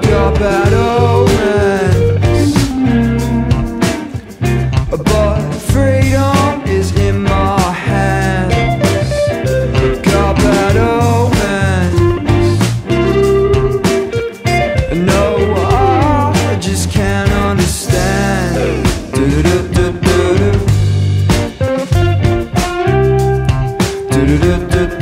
clogged up bad omens. But freedom is in my hands. Got bad omens. No, I just can't understand. Do do do do do. Do do do do.